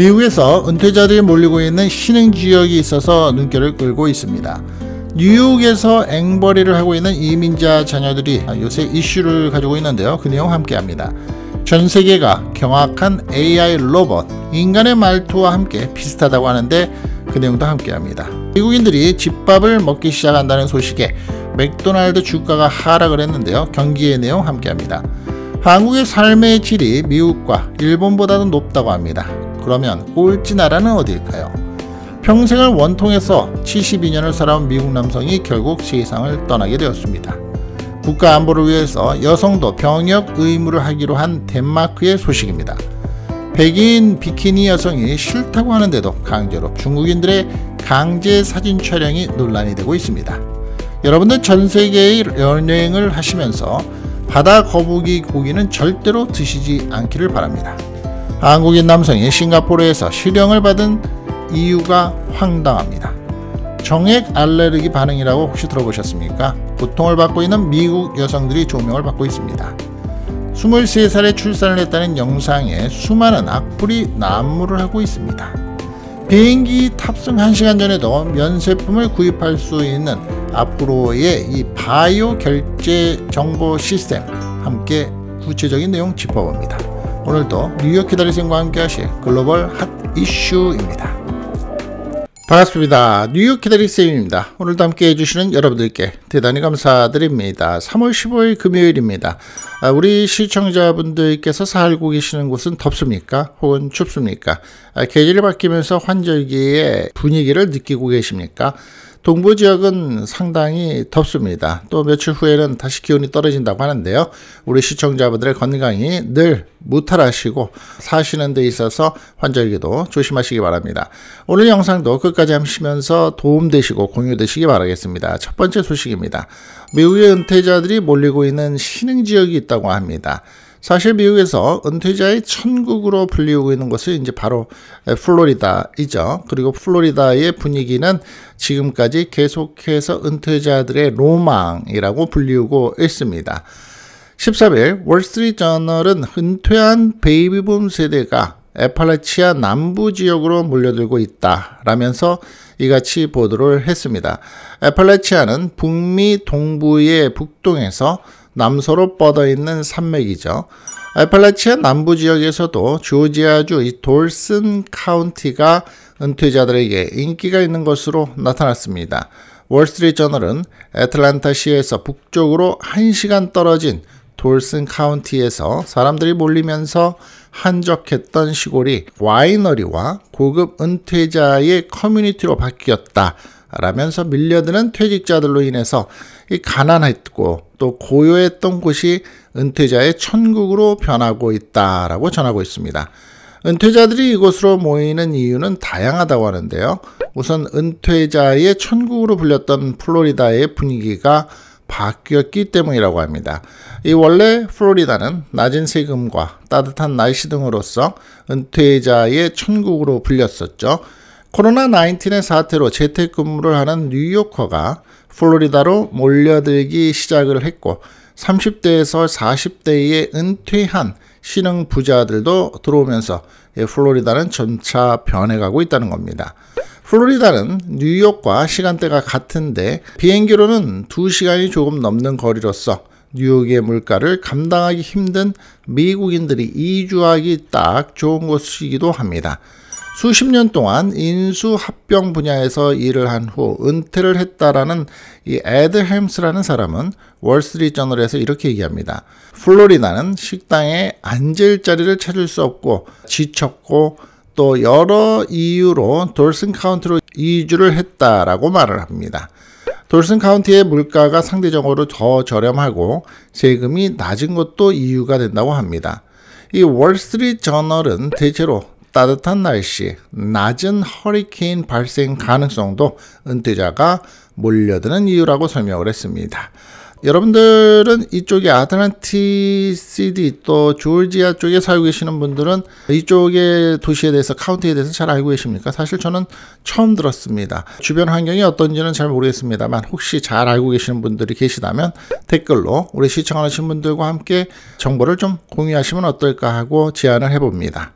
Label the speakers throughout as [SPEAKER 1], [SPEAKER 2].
[SPEAKER 1] 미국에서 은퇴자들이 몰리고 있는 신흥 지역이 있어서 눈길을 끌고 있습니다. 뉴욕에서 앵벌이를 하고 있는 이민자 자녀들이 요새 이슈를 가지고 있는데요. 그 내용 함께 합니다. 전 세계가 경악한 AI 로봇, 인간의 말투와 함께 비슷하다고 하는데 그 내용도 함께 합니다. 미국인들이 집밥을 먹기 시작한다는 소식에 맥도날드 주가가 하락을 했는데요. 경기의 내용 함께 합니다. 한국의 삶의 질이 미국과 일본보다도 높다고 합니다. 그러면 꼴찌 나라는 어디일까요? 평생을 원통해서 72년을 살아온 미국 남성이 결국 세상을 떠나게 되었습니다. 국가 안보를 위해서 여성도 병역 의무를 하기로 한 덴마크의 소식입니다. 백인 비키니 여성이 싫다고 하는데도 강제로 중국인들의 강제 사진 촬영이 논란이 되고 있습니다. 여러분들 전 세계의 여행을 하시면서 바다 거북이 고기는 절대로 드시지 않기를 바랍니다. 한국인 남성이 싱가포르에서 실형을 받은 이유가 황당합니다. 정액 알레르기 반응이라고 혹시 들어보셨습니까? 고통을 받고 있는 미국 여성들이 조명을 받고 있습니다. 23살에 출산을 했다는 영상에 수많은 악플이 난무를 하고 있습니다. 비행기 탑승 1시간 전에도 면세품을 구입할 수 있는 앞으로의 이 바이오 결제 정보 시스템 함께 구체적인 내용 짚어봅니다. 오늘도 뉴욕 기다리생과 함께 하실 글로벌 핫 이슈입니다. 반갑습니다. 뉴욕 기다리쌤입니다. 오늘도 함께 해주시는 여러분들께 대단히 감사드립니다. 3월 15일 금요일입니다. 아, 우리 시청자분들께서 살고 계시는 곳은 덥습니까? 혹은 춥습니까? 아, 계절이 바뀌면서 환절기의 분위기를 느끼고 계십니까? 동부 지역은 상당히 덥습니다. 또 며칠 후에는 다시 기온이 떨어진다고 하는데요. 우리 시청자분들의 건강이 늘 무탈하시고 사시는 데 있어서 환절기도 조심하시기 바랍니다. 오늘 영상도 끝까지 하시면서 도움되시고 공유되시기 바라겠습니다. 첫 번째 소식입니다. 미국의 은퇴자들이 몰리고 있는 신흥 지역이 있다고 합니다. 사실 미국에서 은퇴자의 천국으로 불리우고 있는 것은 이제 바로 플로리다이죠. 그리고 플로리다의 분위기는 지금까지 계속해서 은퇴자들의 로망이라고 불리우고 있습니다. 13일 월스트리트 저널은 은퇴한 베이비붐 세대가 에팔라치아 남부 지역으로 몰려들고 있다라면서 이같이 보도를 했습니다. 에팔라치아는 북미 동부의 북동에서 남서로 뻗어 있는 산맥이죠. 에팔라치아 남부 지역에서도 조지아주 이 돌슨 카운티가 은퇴자들에게 인기가 있는 것으로 나타났습니다. 월스트리트 저널은 애틀란타시에서 북쪽으로 1시간 떨어진 돌슨 카운티에서 사람들이 몰리면서 한적했던 시골이 와이너리와 고급 은퇴자의 커뮤니티로 바뀌었다. 라면서 밀려드는 퇴직자들로 인해서 이 가난했고 또 고요했던 곳이 은퇴자의 천국으로 변하고 있다라고 전하고 있습니다. 은퇴자들이 이곳으로 모이는 이유는 다양하다고 하는데요. 우선 은퇴자의 천국으로 불렸던 플로리다의 분위기가 바뀌었기 때문이라고 합니다. 이 원래 플로리다는 낮은 세금과 따뜻한 날씨 등으로서 은퇴자의 천국으로 불렸었죠. 코로나 19의 사태로 재택근무를 하는 뉴요커가 플로리다로 몰려들기 시작을 했고 30대에서 40대에 은퇴한 신흥 부자들도 들어오면서 플로리다는 점차 변해가고 있다는 겁니다. 플로리다는 뉴욕과 시간대가 같은데 비행기로는 2시간이 조금 넘는 거리로서 뉴욕의 물가를 감당하기 힘든 미국인들이 이주하기 딱 좋은 곳이기도 합니다. 수십 년 동안 인수 합병 분야에서 일을 한 후 은퇴를 했다라는 이 에드 햄스라는 사람은 월스트리트 저널에서 이렇게 얘기합니다. 플로리다는 식당에 앉을 자리를 찾을 수 없고 지쳤고 또 여러 이유로 돌슨 카운티로 이주를 했다라고 말을 합니다. 돌슨 카운티의 물가가 상대적으로 더 저렴하고 세금이 낮은 것도 이유가 된다고 합니다. 이 월스트리트 저널은 대체로 따뜻한 날씨, 낮은 허리케인 발생 가능성도 은퇴자가 몰려드는 이유라고 설명을 했습니다. 여러분들은 이쪽에 아틀란티 시디 또 조지아 쪽에 살고 계시는 분들은 이쪽의 도시에 대해서 카운티에 대해서 잘 알고 계십니까? 사실 저는 처음 들었습니다. 주변 환경이 어떤지는 잘 모르겠습니다만 혹시 잘 알고 계시는 분들이 계시다면 댓글로 우리 시청하시는 분들과 함께 정보를 좀 공유하시면 어떨까 하고 제안을 해봅니다.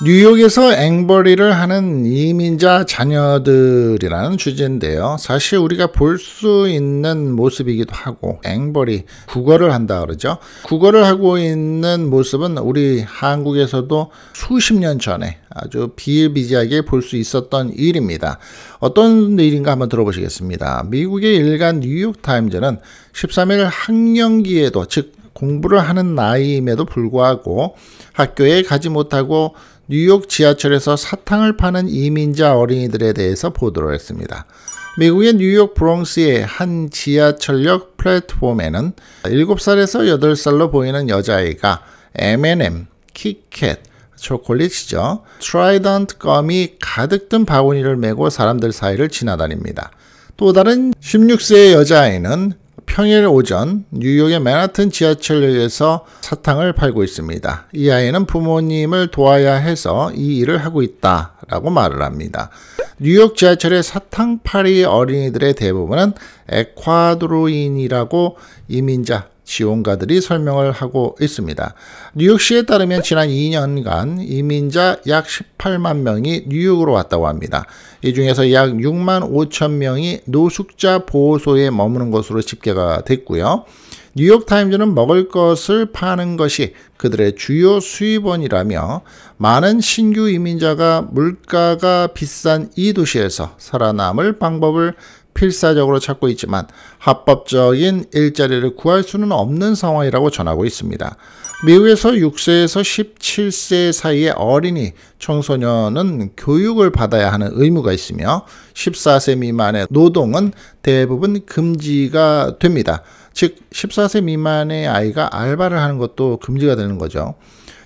[SPEAKER 1] 뉴욕에서 앵벌이를 하는 이민자 자녀들이라는 주제인데요. 사실 우리가 볼 수 있는 모습이기도 하고 앵벌이 국어를 한다 그러죠. 국어를 하고 있는 모습은 우리 한국에서도 수십 년 전에 아주 비일비재하게 볼 수 있었던 일입니다. 어떤 일인가 한번 들어보시겠습니다. 미국의 일간 뉴욕타임즈는 13일 학령기에도 즉 공부를 하는 나이임에도 불구하고 학교에 가지 못하고 뉴욕 지하철에서 사탕을 파는 이민자 어린이들에 대해서 보도를 했습니다. 미국의 뉴욕 브롱스의 한 지하철역 플랫폼에는 7살에서 8살로 보이는 여자아이가 M&M, 키캣, 초콜릿이죠. 트라이던트 껌이 가득 든 바구니를 메고 사람들 사이를 지나다닙니다. 또 다른 16세의 여자아이는 평일 오전 뉴욕의 맨하튼 지하철역에서 사탕을 팔고 있습니다. 이 아이는 부모님을 도와야 해서 이 일을 하고 있다 라고 말을 합니다. 뉴욕 지하철의 사탕팔이 어린이들의 대부분은 에콰도르인이라고 이민자 지원가들이 설명을 하고 있습니다. 뉴욕시에 따르면 지난 2년간 이민자 약 18만 명이 뉴욕으로 왔다고 합니다. 이 중에서 약 6만 5천 명이 노숙자 보호소에 머무는 것으로 집계가 됐고요. 뉴욕타임즈는 먹을 것을 파는 것이 그들의 주요 수입원이라며 많은 신규 이민자가 물가가 비싼 이 도시에서 살아남을 방법을 필사적으로 찾고 있지만 합법적인 일자리를 구할 수는 없는 상황이라고 전하고 있습니다. 미국에서 6세에서 17세 사이의 어린이 청소년은 교육을 받아야 하는 의무가 있으며 14세 미만의 노동은 대부분 금지가 됩니다. 즉 14세 미만의 아이가 알바를 하는 것도 금지가 되는 거죠.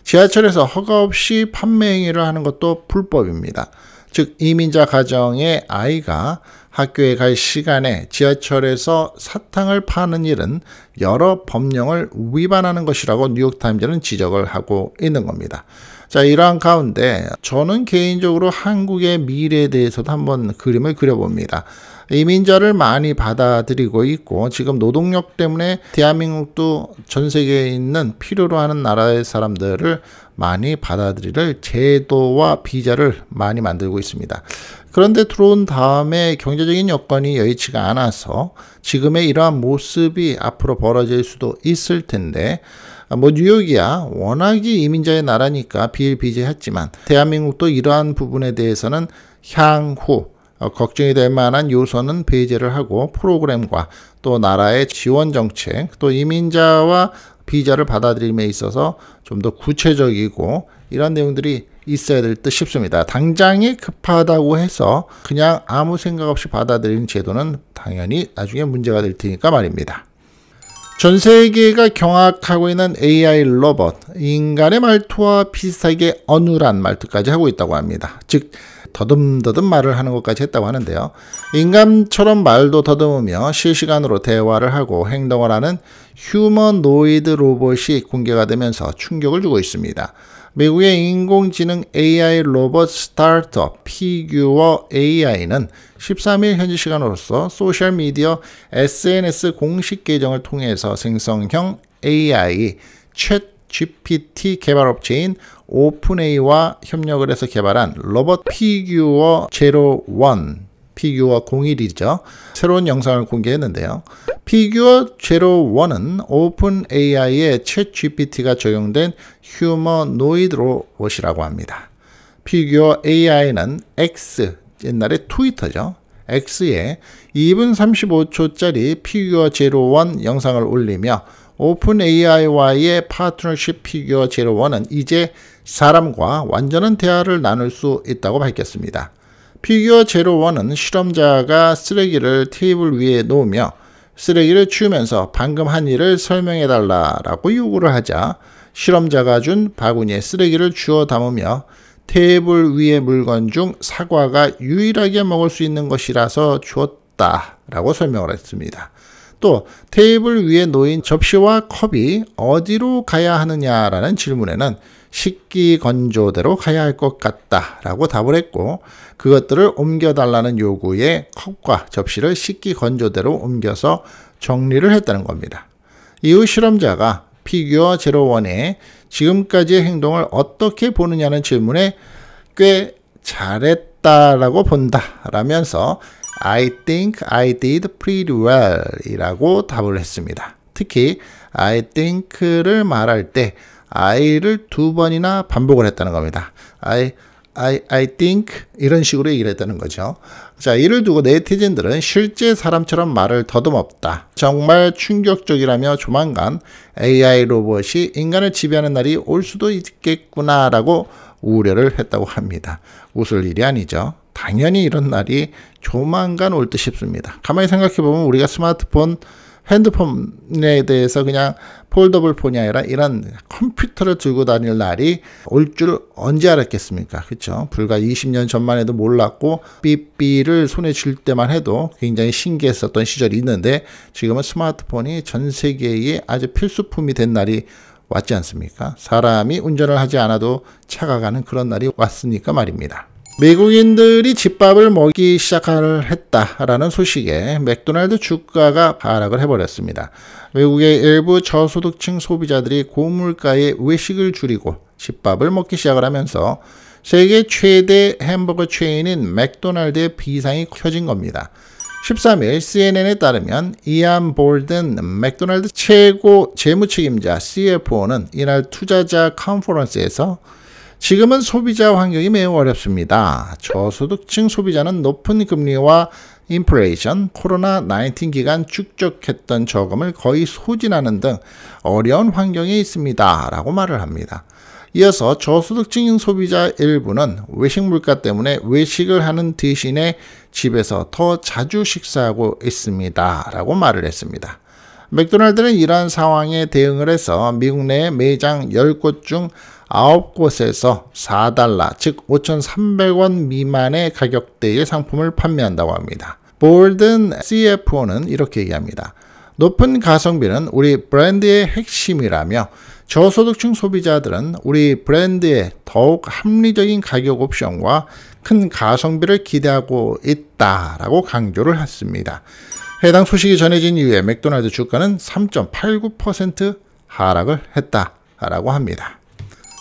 [SPEAKER 1] 지하철에서 허가 없이 판매 행위를 하는 것도 불법입니다. 즉 이민자 가정의 아이가 학교에 갈 시간에 지하철에서 사탕을 파는 일은 여러 법령을 위반하는 것이라고 뉴욕타임즈는 지적을 하고 있는 겁니다. 자, 이러한 가운데 저는 개인적으로 한국의 미래에 대해서도 한번 그림을 그려봅니다. 이민자를 많이 받아들이고 있고 지금 노동력 때문에 대한민국도 전 세계에 있는 필요로 하는 나라의 사람들을 많이 받아들일 제도와 비자를 많이 만들고 있습니다. 그런데 들어온 다음에 경제적인 여건이 여의치가 않아서 지금의 이러한 모습이 앞으로 벌어질 수도 있을 텐데 뭐 뉴욕이야 워낙이 이민자의 나라니까 비일비재했지만 대한민국도 이러한 부분에 대해서는 향후 어, 걱정이 될 만한 요소는 배제를 하고 프로그램과 또 나라의 지원 정책 또 이민자와 비자를 받아들임에 있어서 좀 더 구체적이고 이런 내용들이 있어야 될 듯 싶습니다. 당장이 급하다고 해서 그냥 아무 생각 없이 받아들이는 제도는 당연히 나중에 문제가 될 테니까 말입니다. 전 세계가 경악하고 있는 AI 로봇, 인간의 말투와 비슷하게 어눌한 말투까지 하고 있다고 합니다. 즉, 더듬더듬 말을 하는 것까지 했다고 하는데요. 인간처럼 말도 더듬으며 실시간으로 대화를 하고 행동을 하는 휴머노이드 로봇이 공개가 되면서 충격을 주고 있습니다. 미국의 인공지능 AI 로봇 스타트업 Figure AI는 13일 현지 시간으로서 소셜미디어 SNS 공식 계정을 통해서 생성형 AI ChatGPT 개발 업체인 OpenAI와 협력을 해서 개발한 로봇 Figure zero one Figure 01이죠. 새로운 영상을 공개했는데요. Figure zero one은 OpenAI의 ChatGPT가 적용된 휴머노이드 로봇이라고 합니다. Figure AI는 X, 옛날에 트위터죠. X에 2분 35초짜리 Figure zero one 영상을 올리며 OpenAI와의 파트너십 Figure zero one은 이제 사람과 완전한 대화를 나눌 수 있다고 밝혔습니다. Figure zero one은 실험자가 쓰레기를 테이블 위에 놓으며 쓰레기를 치우면서 방금 한 일을 설명해 달라라고 요구를 하자 실험자가 준 바구니에 쓰레기를 주워 담으며 테이블 위의 물건 중 사과가 유일하게 먹을 수 있는 것이라서 주었다라고 설명을 했습니다. 또 테이블 위에 놓인 접시와 컵이 어디로 가야 하느냐라는 질문에는 식기 건조대로 가야 할 것 같다라고 답을 했고 그것들을 옮겨달라는 요구에 컵과 접시를 식기 건조대로 옮겨서 정리를 했다는 겁니다. 이후 실험자가 피규어 제로원의 지금까지의 행동을 어떻게 보느냐는 질문에 꽤 잘했다라고 본다라면서 I think I did pretty well 이라고 답을 했습니다. 특히 I think를 말할 때 I를 두 번이나 반복을 했다는 겁니다. I I, I think 이런 식으로 얘기를 했다는 거죠. 자, 이를 두고 네티즌들은 실제 사람처럼 말을 더듬었다. 정말 충격적이라며 조만간 AI 로봇이 인간을 지배하는 날이 올 수도 있겠구나라고 우려를 했다고 합니다. 웃을 일이 아니죠. 당연히 이런 날이 조만간 올 듯 싶습니다. 가만히 생각해 보면 우리가 스마트폰 핸드폰에 대해서 그냥 폴더블 폰이 아니라 이런 컴퓨터를 들고 다닐 날이 올 줄 언제 알았겠습니까? 그렇죠? 불과 20년 전만 해도 몰랐고 삐삐를 손에 쥘 때만 해도 굉장히 신기했었던 시절이 있는데 지금은 스마트폰이 전 세계의 아주 필수품이 된 날이 왔지 않습니까? 사람이 운전을 하지 않아도 차가 가는 그런 날이 왔으니까 말입니다. 미국인들이 집밥을 먹기 시작했다라는 소식에 맥도날드 주가가 하락을 해버렸습니다. 외국의 일부 저소득층 소비자들이 고물가의 외식을 줄이고 집밥을 먹기 시작을 하면서 세계 최대 햄버거 체인인 맥도날드의 비상이 켜진 겁니다. 13일 CNN에 따르면 이안 볼든 맥도날드 최고 재무책임자 CFO는 이날 투자자 컨퍼런스에서 지금은 소비자 환경이 매우 어렵습니다. 저소득층 소비자는 높은 금리와 인플레이션, 코로나 19 기간 축적했던 저금을 거의 소진하는 등 어려운 환경에 있습니다. 라고 말을 합니다. 이어서 저소득층 소비자 일부는 외식 물가 때문에 외식을 하는 대신에 집에서 더 자주 식사하고 있습니다. 라고 말을 했습니다. 맥도날드는 이러한 상황에 대응을 해서 미국 내 매장 10곳 중 9곳에서 4달러, 즉 5,300원 미만의 가격대의 상품을 판매한다고 합니다. 볼든 CFO는 이렇게 얘기합니다. 높은 가성비는 우리 브랜드의 핵심이라며 저소득층 소비자들은 우리 브랜드의 더욱 합리적인 가격 옵션과 큰 가성비를 기대하고 있다라고 강조를 했습니다. 해당 소식이 전해진 이후에 맥도날드 주가는 3.89% 하락을 했다라고 합니다.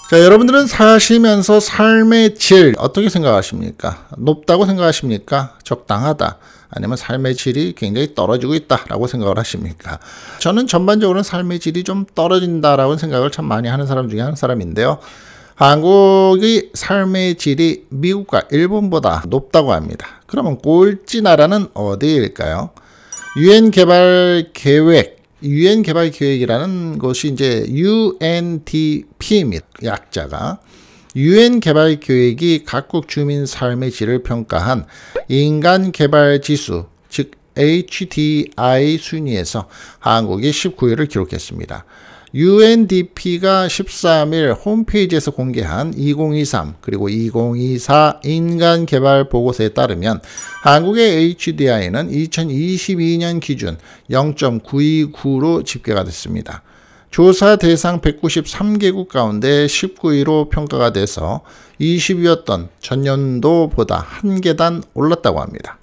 [SPEAKER 1] 자, 여러분들은 사시면서 삶의 질 어떻게 생각하십니까? 높다고 생각하십니까? 적당하다. 아니면 삶의 질이 굉장히 떨어지고 있다라고 생각을 하십니까? 저는 전반적으로 삶의 질이 좀 떨어진다라고 생각을 참 많이 하는 사람 중에 한 사람인데요. 한국의 삶의 질이 미국과 일본보다 높다고 합니다. 그러면 꼴찌 나라는 어디일까요? 유엔 개발 계획 유엔 개발 계획이라는 것이 이제 UNDP입니다. 약자가 유엔 개발 계획이 각국 주민 삶의 질을 평가한 인간 개발 지수 즉 HDI 순위에서 한국이 19위를 기록했습니다. UNDP가 13일 홈페이지에서 공개한 2023 그리고 2024 인간 개발 보고서에 따르면 한국의 HDI는 2022년 기준 0.929로 집계가 됐습니다. 조사 대상 193개국 가운데 19위로 평가가 돼서 20위였던 전년도보다 한 계단 올랐다고 합니다.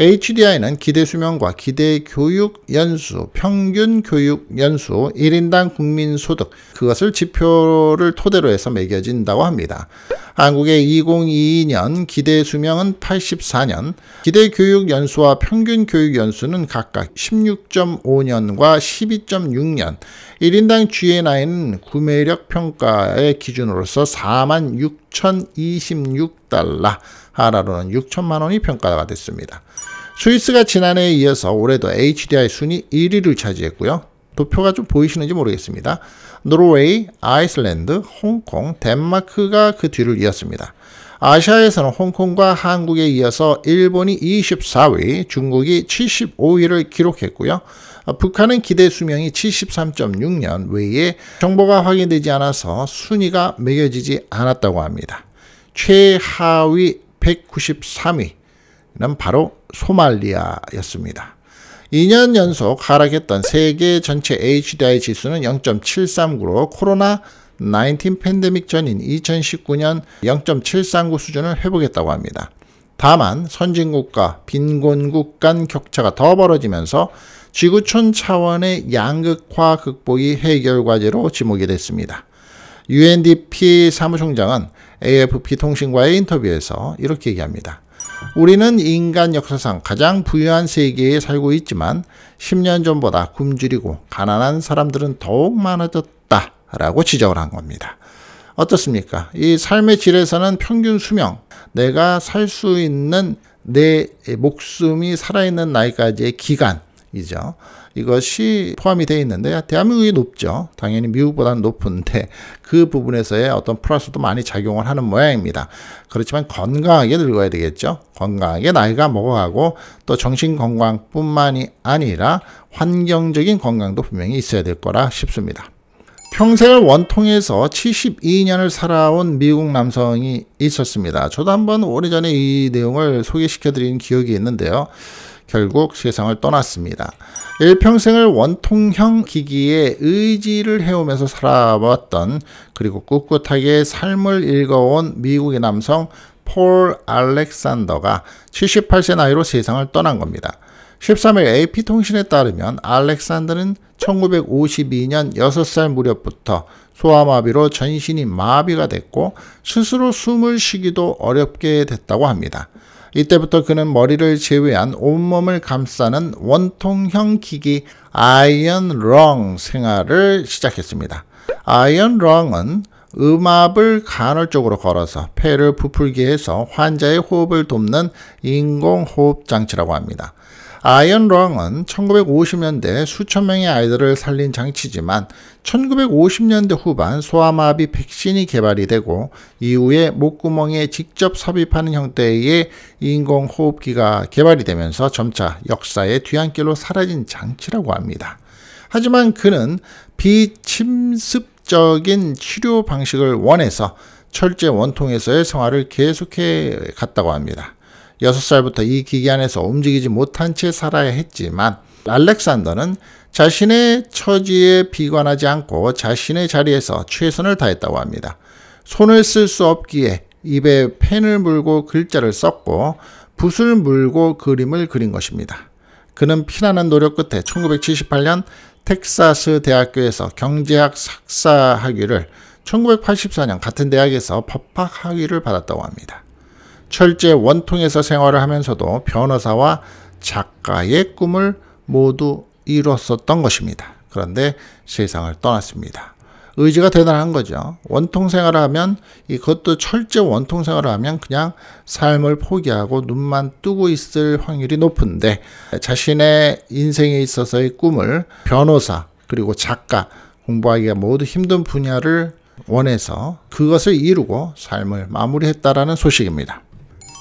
[SPEAKER 1] HDI는 기대 수명과 기대 교육 연수, 평균 교육 연수, 1인당 국민 소득, 그것을 지표를 토대로 해서 매겨진다고 합니다. 한국의 2022년 기대 수명은 84년, 기대 교육 연수와 평균 교육 연수는 각각 16.5년과 12.6년, 1인당 GNI는 구매력 평가의 기준으로서 4만 6,026달러, 하나로는 6천만 원이 평가가 됐습니다. 스위스가 지난해에 이어서 올해도 HDI 순위 1위를 차지했고요. 도표가 좀 보이시는지 모르겠습니다. 노르웨이, 아이슬란드, 홍콩, 덴마크가 그 뒤를 이었습니다. 아시아에서는 홍콩과 한국에 이어서 일본이 24위, 중국이 75위를 기록했고요. 북한은 기대 수명이 73.6년 외에 정보가 확인되지 않아서 순위가 매겨지지 않았다고 합니다. 최하위 193위 는 바로 소말리아였습니다. 2년 연속 하락했던 세계 전체 HDI 지수는 0.739로 코로나 19 팬데믹 전인 2019년 0.739 수준을 회복했다고 합니다. 다만 선진국과 빈곤국 간 격차가 더 벌어지면서 지구촌 차원의 양극화 극복이 해결 과제로 지목이 됐습니다. UNDP 사무총장은 AFP 통신과의 인터뷰에서 이렇게 얘기합니다. 우리는 인간 역사상 가장 부유한 세계에 살고 있지만 10년 전보다 굶주리고 가난한 사람들은 더욱 많아졌다. 라고 지적을 한 겁니다. 어떻습니까? 이 삶의 질에서는 평균 수명, 내가 살 수 있는 내 목숨이 살아있는 나이까지의 기간이죠. 이것이 포함이 되어 있는데 대한민국이 높죠. 당연히 미국보다는 높은데 그 부분에서의 어떤 플러스도 많이 작용을 하는 모양입니다. 그렇지만 건강하게 늙어야 되겠죠. 건강하게 나이가 먹어가고 또 정신 건강뿐만이 아니라 환경적인 건강도 분명히 있어야 될 거라 싶습니다. 평생을 원통에서 72년을 살아온 미국 남성이 있었습니다. 저도 한번 오래전에 이 내용을 소개시켜 드린 기억이 있는데요. 결국 세상을 떠났습니다. 일평생을 원통형 기기에 의지를 해오면서 살아왔던 그리고 꿋꿋하게 삶을 읽어온 미국의 남성 폴 알렉산더가 78세 나이로 세상을 떠난 겁니다. 13일 AP통신에 따르면 알렉산더는 1952년 6살 무렵부터 소아마비로 전신이 마비가 됐고 스스로 숨을 쉬기도 어렵게 됐다고 합니다. 이때부터 그는 머리를 제외한 온몸을 감싸는 원통형 기기 iron lung 생활을 시작했습니다. iron lung은 음압을 간헐적으로 걸어서 폐를 부풀게 해서 환자의 호흡을 돕는 인공호흡 장치라고 합니다. iron lung은 1950년대 수천 명의 아이들을 살린 장치지만 1950년대 후반 소아마비 백신이 개발이 되고 이후에 목구멍에 직접 삽입하는 형태의 인공호흡기가 개발이 되면서 점차 역사의 뒤안길로 사라진 장치라고 합니다. 하지만 그는 비침습적인 치료 방식을 원해서 철제 원통에서의 생활을 계속해 갔다고 합니다. 6살부터 이 기기 안에서 움직이지 못한 채 살아야 했지만 알렉산더는 자신의 처지에 비관하지 않고 자신의 자리에서 최선을 다했다고 합니다. 손을 쓸 수 없기에 입에 펜을 물고 글자를 썼고 붓을 물고 그림을 그린 것입니다. 그는 피나는 노력 끝에 1978년 텍사스 대학교에서 경제학 석사 학위를 1984년 같은 대학에서 법학 학위를 받았다고 합니다. 철제 원통에서 생활을 하면서도 변호사와 작가의 꿈을 모두 이뤘었던 것입니다. 그런데 세상을 떠났습니다. 의지가 대단한 거죠. 원통 생활을 하면 이것도 철제 원통 생활을 하면 그냥 삶을 포기하고 눈만 뜨고 있을 확률이 높은데 자신의 인생에 있어서의 꿈을 변호사 그리고 작가 공부하기가 모두 힘든 분야를 원해서 그것을 이루고 삶을 마무리했다라는 소식입니다.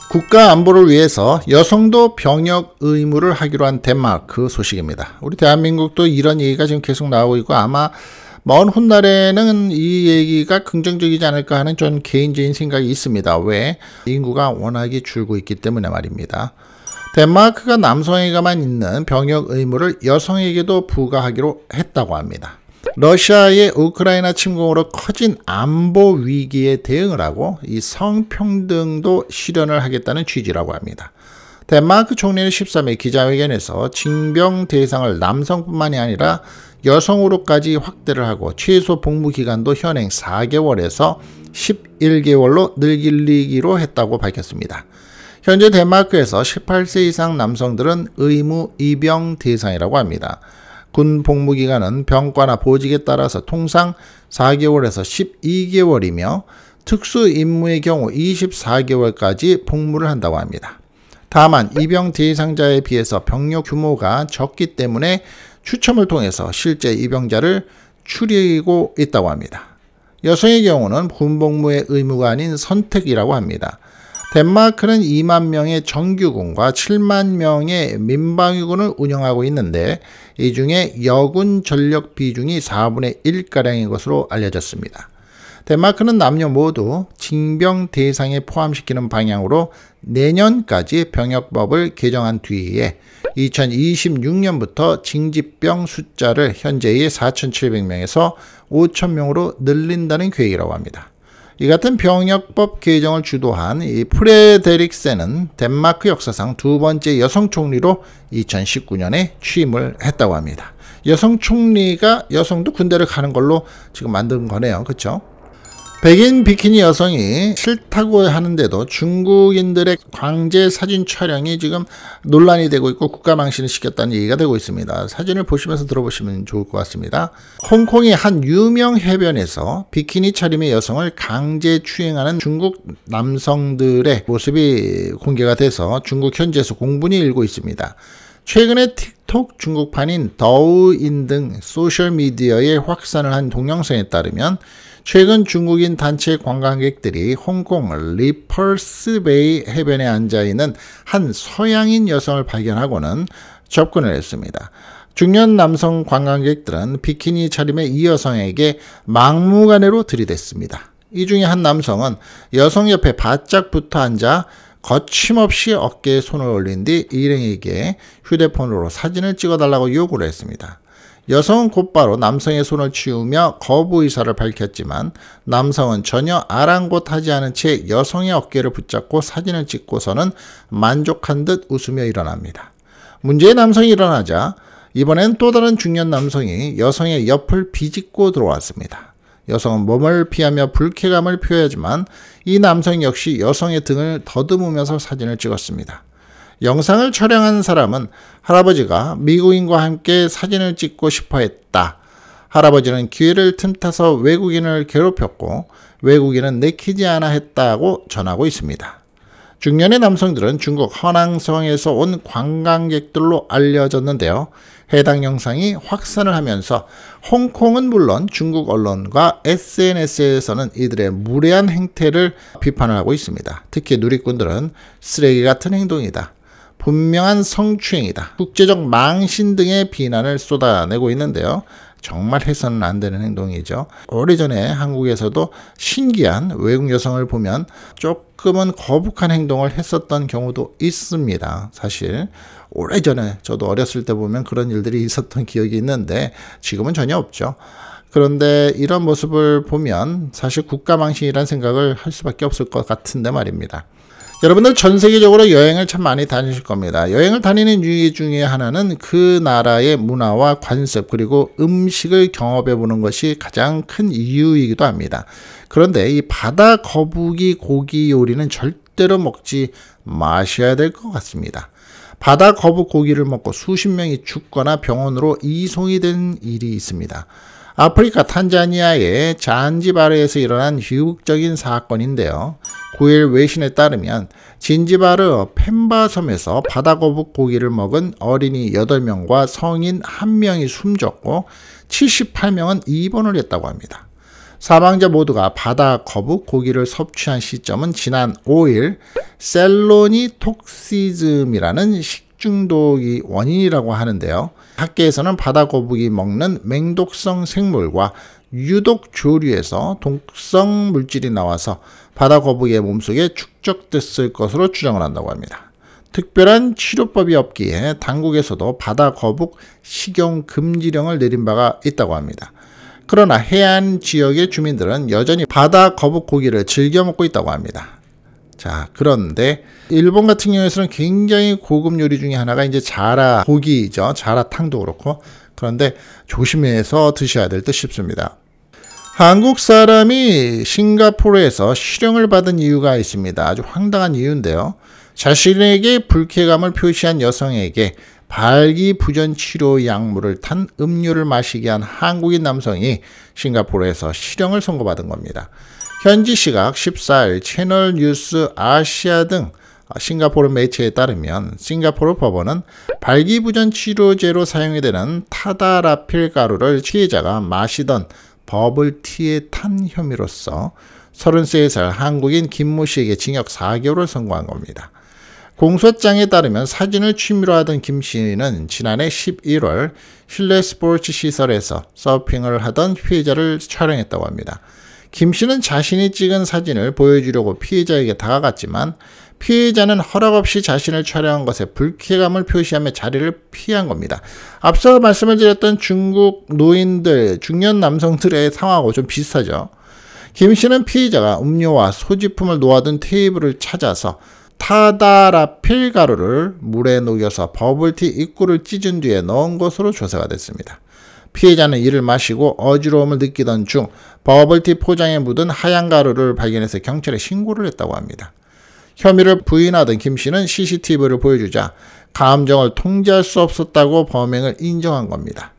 [SPEAKER 1] 국가 안보를 위해서 여성도 병역 의무를 하기로 한 덴마크 소식입니다. 우리 대한민국도 이런 얘기가 지금 계속 나오고 있고 아마 먼 훗날에는 이 얘기가 긍정적이지 않을까 하는 전 개인적인 생각이 있습니다. 왜? 인구가 워낙에 줄고 있기 때문에 말입니다. 덴마크가 남성에게만 있는 병역 의무를 여성에게도 부과하기로 했다고 합니다. 러시아의 우크라이나 침공으로 커진 안보 위기에 대응을 하고 이 성평등도 실현을 하겠다는 취지라고 합니다. 덴마크 총리는 13일 기자회견에서 징병 대상을 남성뿐만이 아니라 여성으로까지 확대를 하고 최소 복무 기간도 현행 4개월에서 11개월로 늘리기로 했다고 밝혔습니다. 현재 덴마크에서 18세 이상 남성들은 의무 입영 대상이라고 합니다. 군 복무 기간은 병과나 보직에 따라서 통상 4개월에서 12개월이며 특수 임무의 경우 24개월까지 복무를 한다고 합니다. 다만 입영 대상자에 비해서 병력 규모가 적기 때문에 추첨을 통해서 실제 입영자를 추리고 있다고 합니다. 여성의 경우는 군복무의 의무가 아닌 선택이라고 합니다. 덴마크는 2만 명의 정규군과 7만 명의 민방위군을 운영하고 있는데 이 중에 여군 전력 비중이 4분의 1가량인 것으로 알려졌습니다. 덴마크는 남녀 모두 징병 대상에 포함시키는 방향으로 내년까지 병역법을 개정한 뒤에 2026년부터 징집병 숫자를 현재의 4,700명에서 5,000명으로 늘린다는 계획이라고 합니다. 이 같은 병역법 개정을 주도한 이 프레데릭센은 덴마크 역사상 두 번째 여성 총리로 2019년에 취임을 했다고 합니다. 여성 총리가 여성도 군대를 가는 걸로 지금 만든 거네요. 그렇죠? 백인 비키니 여성이 싫다고 하는데도 중국인들의 광제 사진 촬영이 지금 논란이 되고 있고 국가 망신을 시켰다는 얘기가 되고 있습니다. 사진을 보시면서 들어보시면 좋을 것 같습니다. 홍콩의 한 유명 해변에서 비키니 차림의 여성을 강제 추행하는 중국 남성들의 모습이 공개가 돼서 중국 현지에서 공분이 일고 있습니다. 최근에 틱톡 중국판인 더우인 등 소셜미디어에 확산을 한 동영상에 따르면 최근 중국인 단체 관광객들이 홍콩 리펄스베이 해변에 앉아 있는 한 서양인 여성을 발견하고는 접근을 했습니다. 중년 남성 관광객들은 비키니 차림의 이 여성에게 막무가내로 들이댔습니다. 이 중에 한 남성은 여성 옆에 바짝 붙어 앉아 거침없이 어깨에 손을 올린 뒤 일행에게 휴대폰으로 사진을 찍어달라고 요구를 했습니다. 여성은 곧바로 남성의 손을 치우며 거부 의사를 밝혔지만 남성은 전혀 아랑곳하지 않은 채 여성의 어깨를 붙잡고 사진을 찍고서는 만족한 듯 웃으며 일어납니다. 문제의 남성이 일어나자 이번엔 또 다른 중년 남성이 여성의 옆을 비집고 들어왔습니다. 여성은 몸을 피하며 불쾌감을 표하지만 이 남성 역시 여성의 등을 더듬으면서 사진을 찍었습니다. 영상을 촬영한 사람은 할아버지가 미국인과 함께 사진을 찍고 싶어 했다. 할아버지는 기회를 틈타서 외국인을 괴롭혔고 외국인은 내키지 않아 했다고 전하고 있습니다. 중년의 남성들은 중국 허낭성에서 온 관광객들로 알려졌는데요. 해당 영상이 확산을 하면서 홍콩은 물론 중국 언론과 SNS에서는 이들의 무례한 행태를 비판을 하고 있습니다. 특히 누리꾼들은 쓰레기 같은 행동이다. 분명한 성추행이다. 국제적 망신 등의 비난을 쏟아내고 있는데요. 정말 해서는 안 되는 행동이죠. 오래전에 한국에서도 신기한 외국 여성을 보면 조금은 거북한 행동을 했었던 경우도 있습니다. 사실 오래전에 저도 어렸을 때 보면 그런 일들이 있었던 기억이 있는데 지금은 전혀 없죠. 그런데 이런 모습을 보면 사실 국가망신이라는 생각을 할 수밖에 없을 것 같은데 말입니다. 여러분들 전 세계적으로 여행을 참 많이 다니실 겁니다. 여행을 다니는 이유 중에 하나는 그 나라의 문화와 관습 그리고 음식을 경험해 보는 것이 가장 큰 이유이기도 합니다. 그런데 이 바다 거북이 고기 요리는 절대로 먹지 마셔야 될 것 같습니다. 바다 거북 고기를 먹고 수십 명이 죽거나 병원으로 이송이 된 일이 있습니다. 아프리카 탄자니아의 잔지바르에서 일어난 비극적인 사건인데요. 9일 외신에 따르면 진지바르 펜바섬에서 바다거북 고기를 먹은 어린이 8명과 성인 1명이 숨졌고 78명은 입원을 했다고 합니다. 사망자 모두가 바다 거북 고기를 섭취한 시점은 지난 5일 셀로니 톡시즘이라는 식 중독이 원인이라고 하는데요. 학계에서는 바다 거북이 먹는 맹독성 생물과 유독 조류에서 독성 물질이 나와서 바다 거북이의 몸속에 축적됐을 것으로 추정을 한다고 합니다. 특별한 치료법이 없기에 당국에서도 바다 거북 식용 금지령을 내린 바가 있다고 합니다. 그러나 해안 지역의 주민들은 여전히 바다 거북 고기를 즐겨 먹고 있다고 합니다. 자, 그런데 일본 같은 경우에서는 굉장히 고급 요리 중에 하나가 이제 자라 고기죠. 자라탕도 그렇고. 그런데 조심해서 드셔야 될 듯 싶습니다. 한국 사람이 싱가포르에서 실형을 받은 이유가 있습니다. 아주 황당한 이유인데요. 자신에게 불쾌감을 표시한 여성에게 발기부전 치료 약물을 탄 음료를 마시게 한 한국인 남성이 싱가포르에서 실형을 선고받은 겁니다. 현지 시각 14일 채널 뉴스 아시아 등 싱가포르 매체에 따르면 싱가포르 법원은 발기부전 치료제로 사용이 되는 타다라필 가루를 피해자가 마시던 버블티에 탄 혐의로서 33살 한국인 김모 씨에게 징역 4개월을 선고한 겁니다. 공소장에 따르면 사진을 취미로 하던 김 씨는 지난해 11월 실내 스포츠 시설에서 서핑을 하던 피해자를 촬영했다고 합니다. 김 씨는 자신이 찍은 사진을 보여주려고 피해자에게 다가갔지만 피해자는 허락 없이 자신을 촬영한 것에 불쾌감을 표시하며 자리를 피한 겁니다. 앞서 말씀을 드렸던 중국 노인들, 중년 남성들의 상황하고 좀 비슷하죠. 김 씨는 피의자가 음료와 소지품을 놓아둔 테이블을 찾아서 타다라필 가루를 물에 녹여서 버블티 입구를 찢은 뒤에 넣은 것으로 조사가 됐습니다. 피해자는 이를 마시고 어지러움을 느끼던 중 버블티 포장에 묻은 하얀 가루를 발견해서 경찰에 신고를 했다고 합니다. 혐의를 부인하던 김 씨는 CCTV를 보여주자 감정을 통제할 수 없었다고 범행을 인정한 겁니다.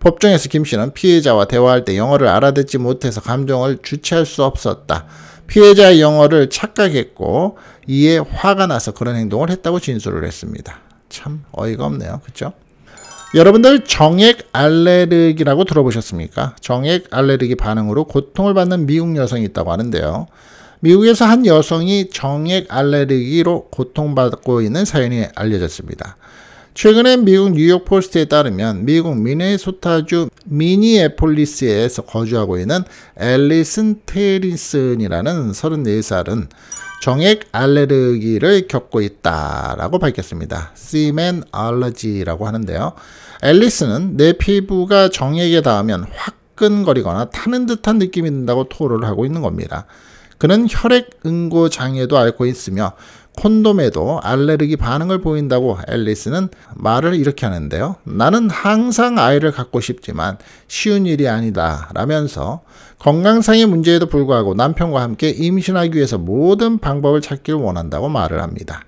[SPEAKER 1] 법정에서 김 씨는 피해자와 대화할 때 영어를 알아듣지 못해서 감정을 주체할 수 없었다. 피해자의 영어를 착각했고 이에 화가 나서 그런 행동을 했다고 진술을 했습니다. 참 어이가 없네요. 그렇죠? 여러분들 정액 알레르기라고 들어보셨습니까? 정액 알레르기 반응으로 고통을 받는 미국 여성이 있다고 하는데요. 미국에서 한 여성이 정액 알레르기로 고통받고 있는 사연이 알려졌습니다. 최근에 미국 뉴욕 포스트에 따르면 미국 미네소타주 미니에폴리스에서 거주하고 있는 앨리슨 테리슨이라는 34살은 정액 알레르기를 겪고 있다라고 밝혔습니다. 시멘 알러지라고 하는데요. 앨리스는 내 피부가 정액에 닿으면 화끈거리거나 타는 듯한 느낌이 든다고 토로를 하고 있는 겁니다. 그는 혈액 응고 장애도 앓고 있으며 콘돔에도 알레르기 반응을 보인다고 앨리스는 말을 이렇게 하는데요. 나는 항상 아이를 갖고 싶지만 쉬운 일이 아니다 라면서 건강상의 문제에도 불구하고 남편과 함께 임신하기 위해서 모든 방법을 찾기를 원한다고 말을 합니다.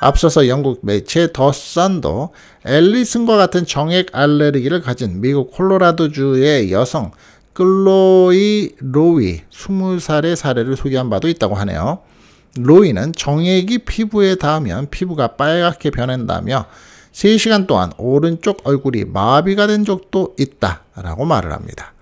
[SPEAKER 1] 앞서서 영국 매체 더 선도 앨리슨과 같은 정액 알레르기를 가진 미국 콜로라도주의 여성 클로이 로위 20살의 사례를 소개한 바도 있다고 하네요. 로이는 정액이 피부에 닿으면 피부가 빨갛게 변한다며 3시간 동안 오른쪽 얼굴이 마비가 된 적도 있다 라고 말을 합니다.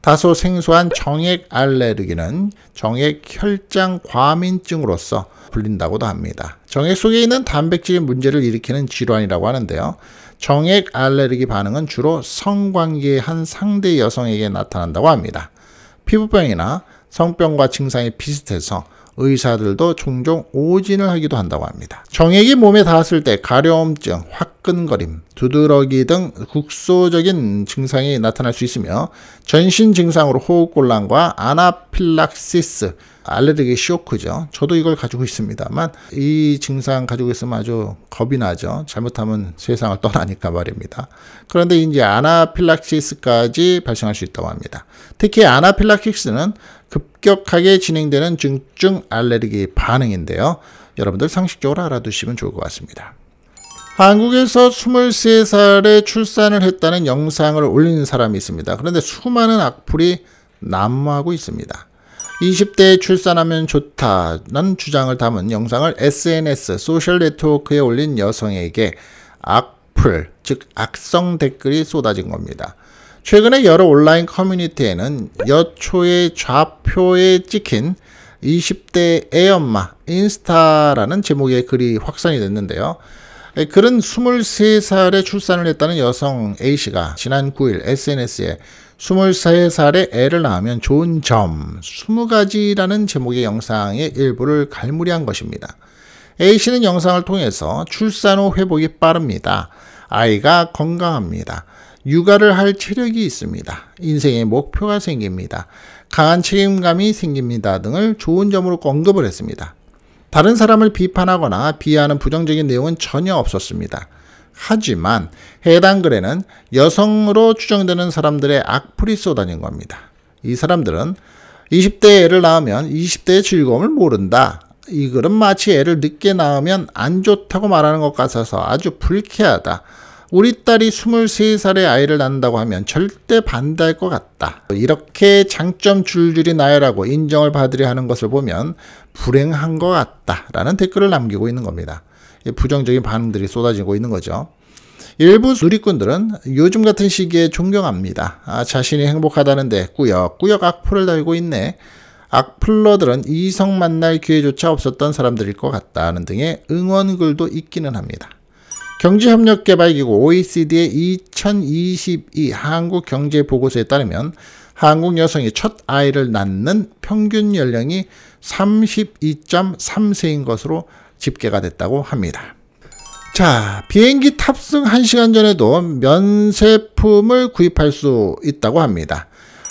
[SPEAKER 1] 다소 생소한 정액 알레르기는 정액 혈장 과민증으로서 불린다고도 합니다. 정액 속에 있는 단백질 문제를 일으키는 질환이라고 하는데요. 정액 알레르기 반응은 주로 성관계의 한 상대 여성에게 나타난다고 합니다. 피부병이나 성병과 증상이 비슷해서 의사들도 종종 오진을 하기도 한다고 합니다. 정액이 몸에 닿았을 때 가려움증, 화끈거림, 두드러기 등 국소적인 증상이 나타날 수 있으며 전신 증상으로 호흡곤란과 아나필락시스, 알레르기 쇼크죠. 저도 이걸 가지고 있습니다만 이 증상 가지고 있으면 아주 겁이 나죠. 잘못하면 세상을 떠나니까 말입니다. 그런데 이제 아나필락시스까지 발생할 수 있다고 합니다. 특히 아나필락시스는 급격하게 진행되는 중증 알레르기 반응인데요. 여러분들 상식적으로 알아두시면 좋을 것 같습니다. 한국에서 23살에 출산을 했다는 영상을 올린 사람이 있습니다. 그런데 수많은 악플이 난무하고 있습니다. 20대에 출산하면 좋다는 주장을 담은 영상을 SNS 소셜 네트워크에 올린 여성에게 악플, 즉 악성 댓글이 쏟아진 겁니다. 최근에 여러 온라인 커뮤니티에는 여초의 좌표에 찍힌 20대 애엄마 인스타라는 제목의 글이 확산이 됐는데요. 글은 23살에 출산을 했다는 여성 A씨가 지난 9일 SNS에 23살에 애를 낳으면 좋은 점 20가지라는 제목의 영상의 일부를 갈무리한 것입니다. A씨는 영상을 통해서 출산 후 회복이 빠릅니다. 아이가 건강합니다. 육아를 할 체력이 있습니다. 인생의 목표가 생깁니다. 강한 책임감이 생깁니다. 등을 좋은 점으로 언급을 했습니다. 다른 사람을 비판하거나 비하하는 부정적인 내용은 전혀 없었습니다. 하지만 해당 글에는 여성으로 추정되는 사람들의 악플이 쏟아진 겁니다. 이 사람들은 20대에 애를 낳으면 20대의 즐거움을 모른다. 이 글은 마치 애를 늦게 낳으면 안 좋다고 말하는 것 같아서 아주 불쾌하다. 우리 딸이 23살의 아이를 낳는다고 하면 절대 반대할 것 같다. 이렇게 장점 줄줄이 나열하고 인정을 받으려 하는 것을 보면 불행한 것 같다. 라는 댓글을 남기고 있는 겁니다. 부정적인 반응들이 쏟아지고 있는 거죠. 일부 누리꾼들은 요즘 같은 시기에 존경합니다. 아, 자신이 행복하다는데 꾸역꾸역 악플을 달고 있네. 악플러들은 이성 만날 기회조차 없었던 사람들일 것 같다는 등의 응원글도 있기는 합니다. 경제협력개발기구 OECD의 2022 한국경제보고서에 따르면 한국 여성이 첫 아이를 낳는 평균 연령이 32.3세인 것으로 집계가 됐다고 합니다. 자, 비행기 탑승 1시간 전에도 면세품을 구입할 수 있다고 합니다.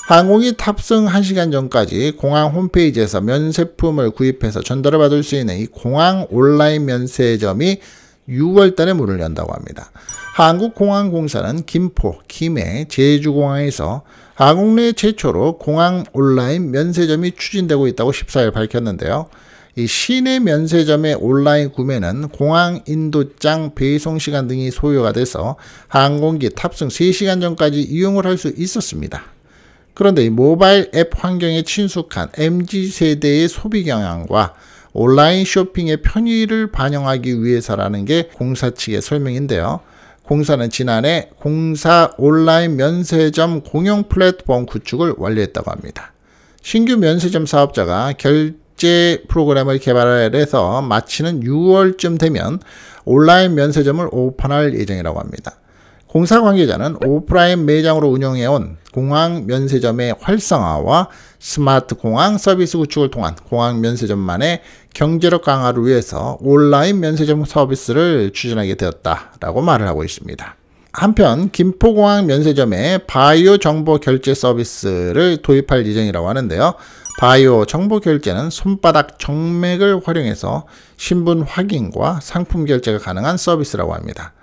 [SPEAKER 1] 항공기 탑승 1시간 전까지 공항 홈페이지에서 면세품을 구입해서 전달을 받을 수 있는 이 공항 온라인 면세점이 6월 달에 문을 연다고 합니다. 한국공항공사는 김포, 김해, 제주공항에서 한국 내 최초로 공항 온라인 면세점이 추진되고 있다고 14일 밝혔는데요. 이 시내 면세점의 온라인 구매는 공항 인도장 배송 시간 등이 소요가 돼서 항공기 탑승 3시간 전까지 이용을 할 수 있었습니다. 그런데 이 모바일 앱 환경에 친숙한 MZ 세대의 소비 경향과 온라인 쇼핑의 편의를 반영하기 위해서라는 게 공사 측의 설명인데요. 공사는 지난해 공사 온라인 면세점 공용 플랫폼 구축을 완료했다고 합니다. 신규 면세점 사업자가 결제 프로그램을 개발해서 마치는 6월쯤 되면 온라인 면세점을 오픈할 예정이라고 합니다. 공사 관계자는 오프라인 매장으로 운영해온 공항 면세점의 활성화와 스마트 공항 서비스 구축을 통한 공항 면세점만의 경제력 강화를 위해서 온라인 면세점 서비스를 추진하게 되었다라고 말을 하고 있습니다. 한편 김포공항 면세점에 바이오 정보 결제 서비스를 도입할 예정이라고 하는데요. 바이오 정보 결제는 손바닥 정맥을 활용해서 신분 확인과 상품 결제가 가능한 서비스라고 합니다.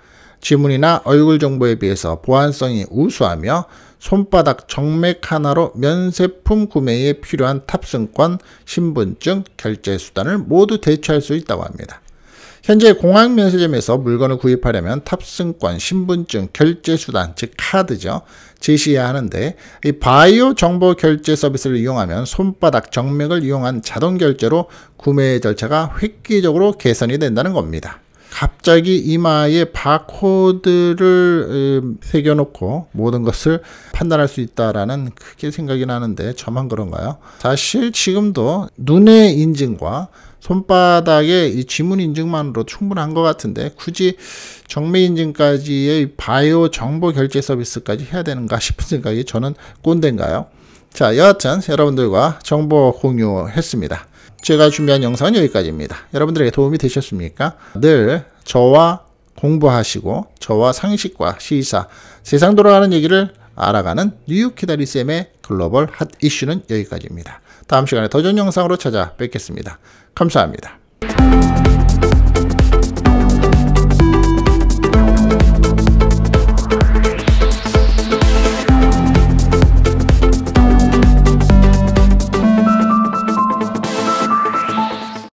[SPEAKER 1] 지문이나 얼굴 정보에 비해서 보안성이 우수하며 손바닥 정맥 하나로 면세품 구매에 필요한 탑승권, 신분증, 결제 수단을 모두 대체할 수 있다고 합니다. 현재 공항 면세점에서 물건을 구입하려면 탑승권, 신분증, 결제 수단, 즉 카드죠. 제시해야 하는데 이 바이오 정보 결제 서비스를 이용하면 손바닥 정맥을 이용한 자동 결제로 구매 절차가 획기적으로 개선이 된다는 겁니다. 갑자기 이마에 바코드를 새겨놓고 모든 것을 판단할 수 있다라는 크게 생각이 나는데 저만 그런가요? 사실 지금도 눈의 인증과 손바닥의 이 지문 인증만으로 충분한 것 같은데 굳이 정맥 인증까지의 바이오 정보 결제 서비스까지 해야 되는가 싶은 생각이 저는 꼰대인가요? 자, 여하튼 여러분들과 정보 공유했습니다. 제가 준비한 영상은 여기까지입니다. 여러분들에게 도움이 되셨습니까? 늘 저와 공부하시고 저와 상식과 시사, 세상 돌아가는 얘기를 알아가는 뉴욕 키다리쌤의 글로벌 핫 이슈는 여기까지입니다. 다음 시간에 더 좋은 영상으로 찾아뵙겠습니다. 감사합니다.